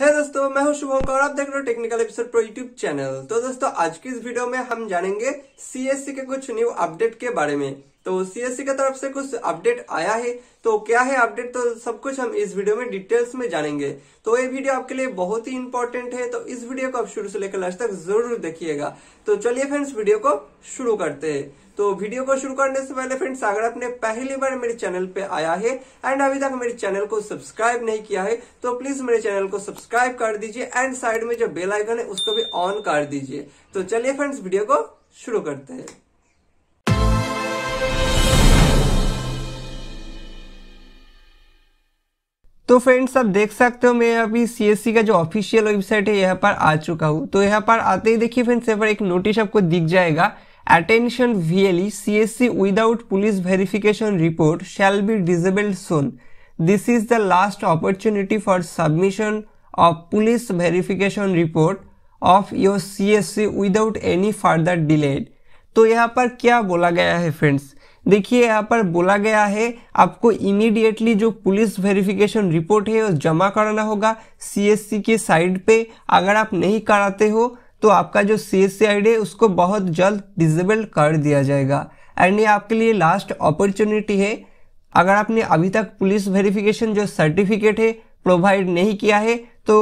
है दोस्तों, मैं हूँ शुभम कौर, आप देख रहे हो technical episode pro YouTube channel तो दोस्तों, आज की इस वीडियो में हम जानेंगे सीएससी के कुछ न्यू अपडेट के बारे में। तो सीएससी की तरफ़ से कुछ अपडेट आया है। तो क्या है अपडेट तो सब कुछ हम इस वीडियो में डिटेल्स में जानेंगे। तो ये वीडियो आपके लिए बहुत ही इंपॉर्टेंट है। तो इस वीडियो को आप शुरू से लेकर लास्ट तक ज़रूर देखिएगा। तो चलिए फ्रेंड्स वीडियो को शुरू करते हैं। तो वीडियो को शुरू करने से पहले फ्रेंड्स अगर आपने पहली बार मेरे चैनल पे आया है एंड अभी तक मेरे चैनल को सब्सक्राइब नहीं किया है तो प्लीज़ मेरे चैनल को सब्सक्राइब कर दीजिए एंड साइड में जो बेल आइकन है, उसको भी ऑन कर दीजिए। तो चलिए फ्रेंड्स वीडियो को शुरू करते हैं। तो फ्रेंड्स आप देख सकते हो, मैं अभी सीएससी का जो ऑफिशियल वेबसाइट है, यहाँ पर आ चुका हूँ। तो यहाँ पर आते ही देखिए फ्रेंड्स यहाँ पर एक नोटिस आपको दिख जाएगा। Attention VLE CSC without police verification report shall be disabled soon this is the last opportunity for submission of police verification report of your C S C without any further delayed तो यहाँ पर क्या बोला गया है friends देखिए, यहाँ पर बोला गया है, आपको इमीडिएटली जो पुलिस वेरिफिकेशन रिपोर्ट है, वो जमा कराना होगा सीएससी के साइड पे। अगर आप नहीं कराते हो तो आपका जो सी एस सी आई डी है, उसको बहुत जल्द डिजेबल कर दिया जाएगा। एंड ये आपके लिए लास्ट अपॉर्चुनिटी है। अगर आपने अभी तक पुलिस वेरिफिकेशन जो सर्टिफिकेट है प्रोवाइड नहीं किया है तो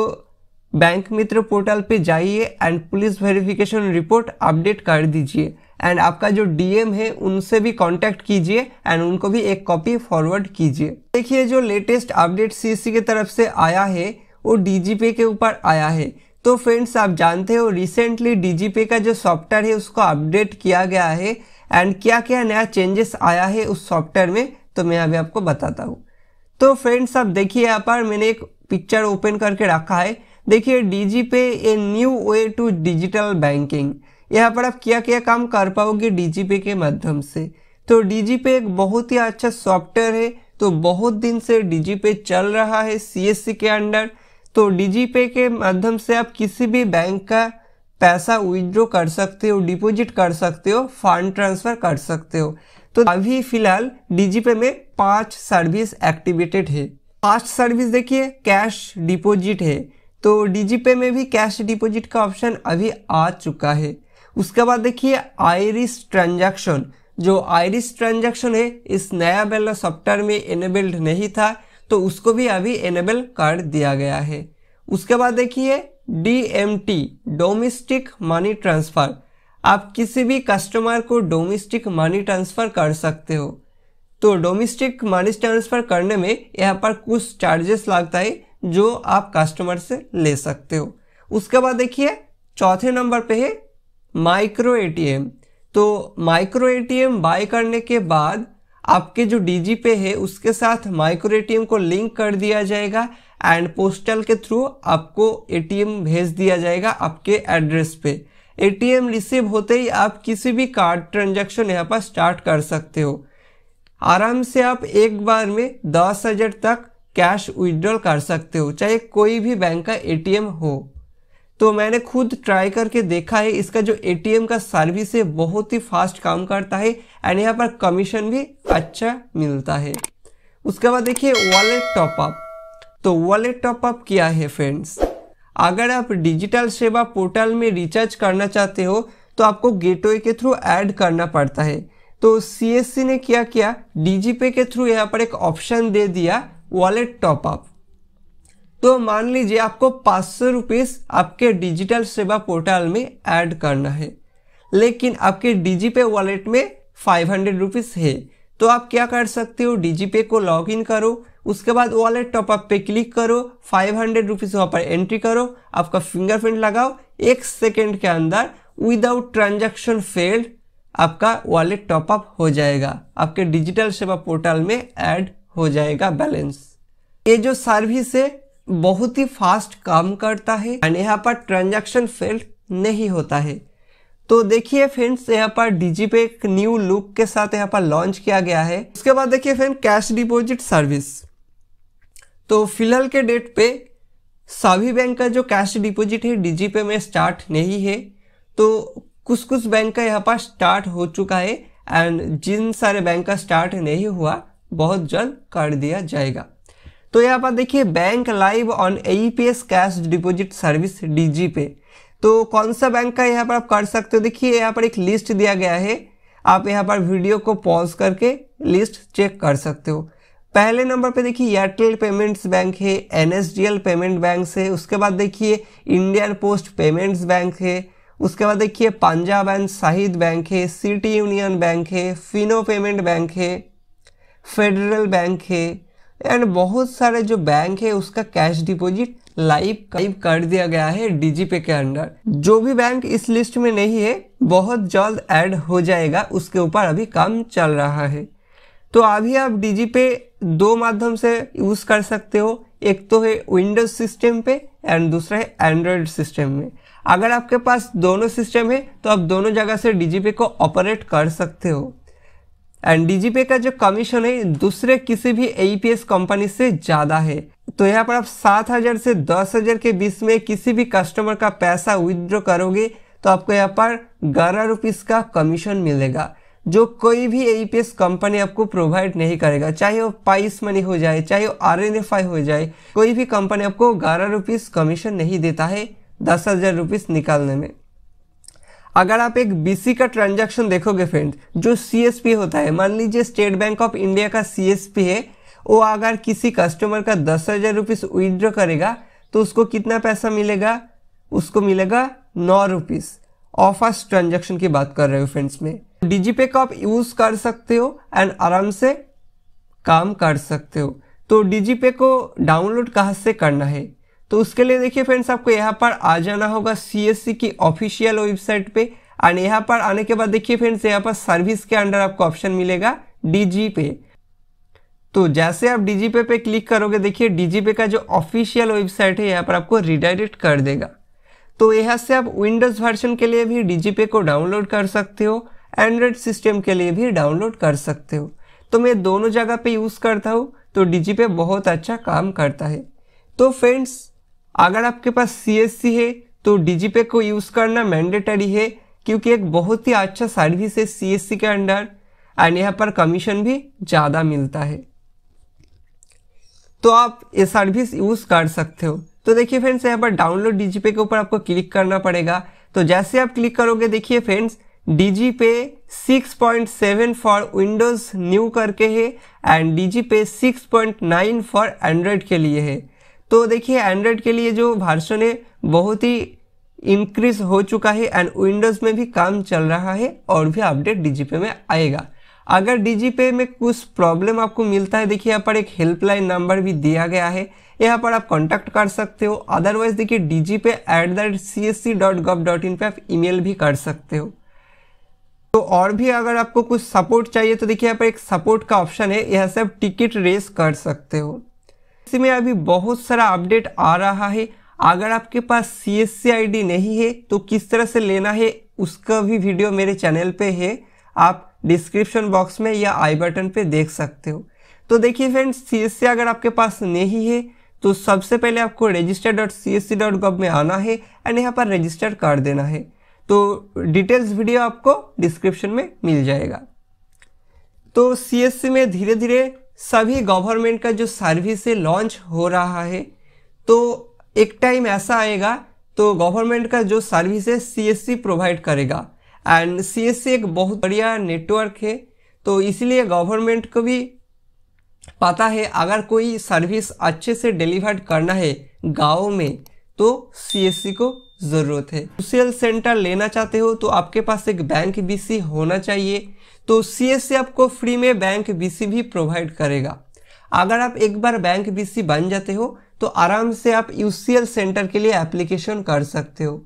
बैंक मित्र पोर्टल पे जाइए and police verification report update कर दीजिए। एंड आपका जो डीएम है, उनसे भी कांटेक्ट कीजिए एंड उनको भी एक कॉपी फॉरवर्ड कीजिए। देखिए, जो लेटेस्ट अपडेट सीसी की तरफ़ से आया है, वो डीजीपी के ऊपर आया है। तो फ्रेंड्स आप जानते हो रिसेंटली डीजीपी का जो सॉफ्टवेयर है, उसको अपडेट किया गया है एंड क्या क्या नया चेंजेस आया है उस सॉफ्टवेयर में तो मैं अभी आपको बताता हूँ। तो फ्रेंड्स आप देखिए यहाँ पर मैंने एक पिक्चर ओपन करके रखा है। देखिए DigiPay a new way to digital banking यहाँ पर आप क्या क्या काम कर पाओगे डीजीपे के माध्यम से? तो डीजीपे एक बहुत ही अच्छा सॉफ्टवेयर है तो बहुत दिन से डीजीपे चल रहा है सीएससी के अंडर। तो डीजीपे के माध्यम से आप किसी भी बैंक का पैसा विड्रॉ कर सकते हो डिपॉजिट कर सकते हो फंड ट्रांसफ़र कर सकते हो। तो अभी फ़िलहाल डीजीपे में पाँच सर्विस एक्टिवेटेड है। पाँच सर्विस देखिए कैश डिपॉजिट है। तो डीजीपे में भी कैश डिपॉजिट का ऑप्शन अभी आ चुका है। उसके बाद देखिए आयरिस ट्रांजैक्शन। जो आयरिस ट्रांजैक्शन है, इस नया वाला सॉफ्टवेयर में एनेबल्ड नहीं था तो उसको भी अभी एनेबल कर दिया गया है। उसके बाद देखिए डीएमटी डोमेस्टिक मनी ट्रांसफ़र आप किसी भी कस्टमर को डोमेस्टिक मनी ट्रांसफ़र कर सकते हो। तो डोमेस्टिक मनी ट्रांसफ़र करने में यहाँ पर कुछ चार्जेस लगता है, जो आप कस्टमर से ले सकते हो। उसके बाद देखिए, चौथे नंबर पे है माइक्रो एटीएम तो माइक्रो एटीएम बाय करने के बाद आपके जो डीजी पे है, उसके साथ माइक्रो एटीएम को लिंक कर दिया जाएगा एंड पोस्टल के थ्रू आपको एटीएम भेज दिया जाएगा आपके एड्रेस पे। एटीएम रिसीव होते ही आप किसी भी कार्ड ट्रांजेक्शन यहाँ पर स्टार्ट कर सकते हो। आराम से आप एक बार में दस हज़ार तक कैश विड्रॉल कर सकते हो, चाहे कोई भी बैंक का एटीएम हो। तो मैंने खुद ट्राई करके देखा है, इसका जो एटीएम का सर्विस है, बहुत ही फास्ट काम करता है एंड यहाँ पर कमीशन भी अच्छा मिलता है। उसके बाद देखिए वॉलेट टॉपअप तो वॉलेट टॉपअप क्या है फ्रेंड्स अगर आप डिजिटल सेवा पोर्टल में रिचार्ज करना चाहते हो तो आपको गेटवे के थ्रू ऐड करना पड़ता है। तो सीएससी ने क्या किया? डीजीपे के थ्रू यहाँ पर एक ऑप्शन दे दिया वॉलेट टॉपअप तो मान लीजिए आपको पाँच सौ रुपीज़ आपके डिजिटल सेवा पोर्टल में ऐड करना है। लेकिन आपके डीजीपे वॉलेट में फाइव हंड्रेड रुपीज़ है। तो आप क्या कर सकते हो? डीजीपे को लॉग इन करो, उसके बाद वॉलेट टॉपअप पे क्लिक करो, फाइव हंड्रेड रुपीज़ वहाँ पर एंट्री करो, आपका फिंगरप्रिंट लगाओ, एक सेकेंड के अंदर विदाउट ट्रांजेक्शन फेल्ड आपका वॉलेट टॉपअप हो जाएगा। आपके डिजिटल सेवा पोर्टल में ऐड हो जाएगा बैलेंस। ये जो सर्विस है बहुत ही फास्ट काम करता है एंड यहाँ पर ट्रांजैक्शन फेल नहीं होता है। तो देखिए फ्रेंड्स यहाँ पर डीजी पे एक न्यू लुक के साथ यहाँ पर लॉन्च किया गया है। उसके बाद देखिए फ्रेंड कैश डिपॉजिट सर्विस तो फ़िलहाल के डेट पे सभी बैंक का जो कैश डिपॉजिट है डीजी पे में स्टार्ट नहीं है। तो कुछ कुछ बैंक का यहाँ पर स्टार्ट हो चुका है एंड जिन सारे बैंक का स्टार्ट नहीं हुआ, बहुत जल्द कर दिया जाएगा। तो यहाँ पर देखिए bank live on AEPS cash deposit service DigiPay. तो कौन सा बैंक का यहाँ पर आप कर सकते हो? देखिए, यहाँ पर एक लिस्ट दिया गया है। आप यहाँ पर वीडियो को पॉज करके लिस्ट चेक कर सकते हो। पहले नंबर पे देखिए एयरटेल पेमेंट्स बैंक है एनएसडीएल पेमेंट बैंक है, उसके बाद देखिए इंडियन पोस्ट पेमेंट्स बैंक है, उसके बाद देखिए पंजाब एंड शाहिद बैंक है सिटी यूनियन बैंक है फिनो पेमेंट बैंक है फेडरल बैंक है एंड बहुत सारे जो बैंक है, उसका कैश डिपॉजिट लाइव लाइव कर दिया गया है डीजीपे के अंडर जो भी बैंक इस लिस्ट में नहीं है, बहुत जल्द ऐड हो जाएगा, उसके ऊपर अभी काम चल रहा है। तो अभी आप डीजीपे दो माध्यम से यूज़ कर सकते हो। एक तो है विंडोज़ सिस्टम पे एंड दूसरा है एंड्रॉयड सिस्टम में। अगर आपके पास दोनों सिस्टम है तो आप दोनों जगह से डीजीपे को ऑपरेट कर सकते हो। एंड डीजीपे का जो कमीशन है, दूसरे किसी भी एईपीएस कंपनी से ज़्यादा है। तो यहाँ पर आप सात हज़ार से दस हज़ार के बीच में किसी भी कस्टमर का पैसा विदड्रॉ करोगे तो आपको यहाँ पर ग्यारह रुपीज़ का कमीशन मिलेगा, जो कोई भी एईपीएस कंपनी आपको प्रोवाइड नहीं करेगा। चाहे वो पाइस मनी हो जाए, चाहे वो आरएनएफआई हो जाए, कोई भी कंपनी आपको ग्यारह रुपीज़ कमीशन नहीं देता है दस हज़ार रुपीज़ निकालने में। अगर आप एक बीसी का ट्रांजैक्शन देखोगे फ्रेंड जो सीएसपी होता है, मान लीजिए स्टेट बैंक ऑफ़ इंडिया का सीएसपी है, वो अगर किसी कस्टमर का दस हज़ार रुपीज़ विदड्रॉ करेगा तो उसको कितना पैसा मिलेगा? उसको मिलेगा नौ रुपीज़ ऑफर्स ट्रांजेक्शन की बात कर रहे हो फ्रेंड्स में. डीजीपे का आप यूज़ कर सकते हो एंड आराम से काम कर सकते हो. तो डीजीपे को डाउनलोड कहाँ से करना है? तो उसके लिए देखिए फ्रेंड्स आपको यहाँ पर आ जाना होगा CSC की ऑफिशियल वेबसाइट पे। एंड यहाँ पर आने के बाद देखिए फ्रेंड्स यहाँ पर सर्विस के अंडर आपको ऑप्शन मिलेगा डीजी पे। तो जैसे आप डीजीपे पे पे क्लिक करोगे, देखिए डीजी पे का जो ऑफिशियल वेबसाइट है, यहाँ पर आपको रिडायरेक्ट कर देगा। तो यहाँ से आप विंडोज़ वर्जन के लिए भी डीजीपे को डाउनलोड कर सकते हो एंड्रॉयड सिस्टम के लिए भी डाउनलोड कर सकते हो। तो मैं दोनों जगह पे यूज़ करता हूँ तो डीजीपे बहुत अच्छा काम करता है। तो फ्रेंड्स अगर आपके पास CSC है तो डीजीपे को यूज़ करना मैंडेटरी है, क्योंकि एक बहुत ही अच्छा सर्विस है CSC के अंडर एंड यहाँ पर कमीशन भी ज़्यादा मिलता है। तो आप ये सर्विस यूज़ कर सकते हो। तो देखिए फ्रेंड्स यहाँ पर डाउनलोड डीजीपे के ऊपर आपको क्लिक करना पड़ेगा। तो जैसे आप क्लिक करोगे, देखिए friends DigiPay 6.7 for Windows new करके है एंड डीजीपे 6.9 फॉर एंड्रॉयड के लिए है। तो देखिए एंड्रॉयड के लिए जो वर्जन है, बहुत ही इंक्रीज हो चुका है एंड विंडोज़ में भी काम चल रहा है और भी अपडेट डीजीपे में आएगा। अगर डीजीपे में कुछ प्रॉब्लम आपको मिलता है, देखिए, यहाँ पर एक हेल्पलाइन नंबर भी दिया गया है। यहाँ पर आप कांटेक्ट कर सकते हो। अदरवाइज़ देखिए digi pay at the rate C S C dot dot in पर आप ईमेल भी कर सकते हो। तो और भी अगर आपको कुछ सपोर्ट चाहिए तो देखिए, यहाँ पर एक सपोर्ट का ऑप्शन है। यहाँ से आप टिकट रेस कर सकते हो। इसमें अभी बहुत सारा अपडेट आ रहा है। अगर आपके पास सी एस सी आई डी नहीं है तो किस तरह से लेना है, उसका भी वीडियो मेरे चैनल पे है। आप डिस्क्रिप्शन बॉक्स में या आई बटन पे देख सकते हो। तो देखिए फ्रेंड्स सी एस सी अगर आपके पास नहीं है तो सबसे पहले आपको register dot C S C dot gov में आना है एंड यहाँ पर रजिस्टर कर देना है। तो डिटेल्स वीडियो आपको डिस्क्रिप्शन में मिल जाएगा। तो सी एस सी में धीरे धीरे सभी गवर्नमेंट का जो सर्विस लॉन्च हो रहा है तो एक टाइम ऐसा आएगा तो गवर्नमेंट का जो सर्विस है सी प्रोवाइड करेगा। एंड सीएससी एक बहुत बढ़िया नेटवर्क है तो इसलिए गवर्नमेंट को भी पता है, अगर कोई सर्विस अच्छे से डिलीवर्ड करना है गाँव में तो सीएससी को ज़रूरत है। सोशल सेंटर लेना चाहते हो तो आपके पास एक बैंक BC होना चाहिए। तो CSC आपको फ्री में बैंक बीसी भी प्रोवाइड करेगा। अगर आप एक बार बैंक बीसी बन जाते हो तो आराम से आप यूसीएल सेंटर के लिए एप्लीकेशन कर सकते हो।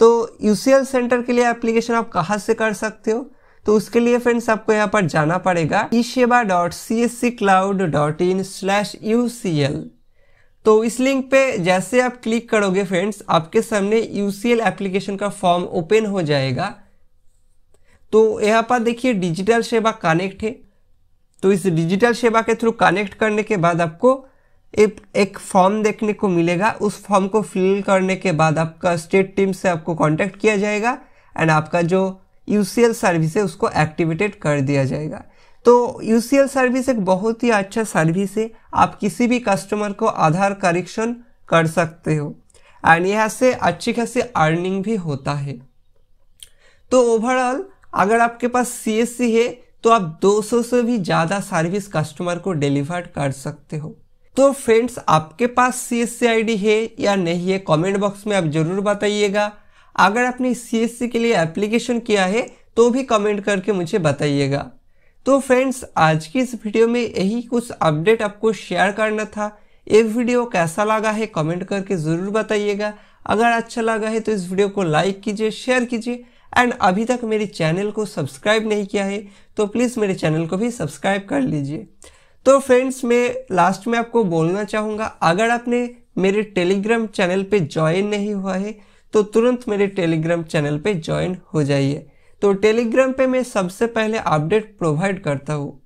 तो यूसीएल सेंटर के लिए एप्लीकेशन आप कहाँ से कर सकते हो? तो उसके लिए फ्रेंड्स आपको यहाँ पर जाना पड़ेगा e Seva dot C S C cloud dot in slash U C L तो इस लिंक पे जैसे आप क्लिक करोगे फ्रेंड्स आपके सामने यू सी एल एप्लीकेशन का फॉर्म ओपन हो जाएगा। तो यहाँ पर देखिए डिजिटल सेवा कनेक्ट है। तो इस डिजिटल सेवा के थ्रू कनेक्ट करने के बाद आपको एक एक फॉर्म देखने को मिलेगा। उस फॉर्म को फिल करने के बाद आपका स्टेट टीम से आपको कांटेक्ट किया जाएगा एंड आपका जो यूसीएल सर्विस है उसको एक्टिवेटेड कर दिया जाएगा। तो यूसीएल सर्विस एक बहुत ही अच्छा सर्विस है। आप किसी भी कस्टमर को आधार करेक्शन कर सकते हो एंड यहाँ से अच्छी खासी अर्निंग भी होता है। तो ओवरऑल अगर आपके पास CSC है तो आप 200 से भी ज़्यादा सर्विस कस्टमर को डिलीवर कर सकते हो। तो फ्रेंड्स आपके पास सी एस सी है या नहीं है कमेंट बॉक्स में आप ज़रूर बताइएगा। अगर आपने CSC के लिए एप्लीकेशन किया है तो भी कमेंट करके मुझे बताइएगा। तो फ्रेंड्स आज की इस वीडियो में यही कुछ अपडेट आपको शेयर करना था। ये वीडियो कैसा लगा है कमेंट करके ज़रूर बताइएगा। अगर अच्छा लगा है तो इस वीडियो को लाइक कीजिए शेयर कीजिए। एंड अभी तक मेरे चैनल को सब्सक्राइब नहीं किया है तो प्लीज़ मेरे चैनल को भी सब्सक्राइब कर लीजिए। तो फ्रेंड्स, मैं लास्ट में आपको बोलना चाहूँगा, अगर आपने मेरे टेलीग्राम चैनल पे ज्वाइन नहीं हुआ है तो तुरंत मेरे टेलीग्राम चैनल पे ज्वाइन हो जाइए। तो टेलीग्राम पे मैं सबसे पहले अपडेट प्रोवाइड करता हूँ।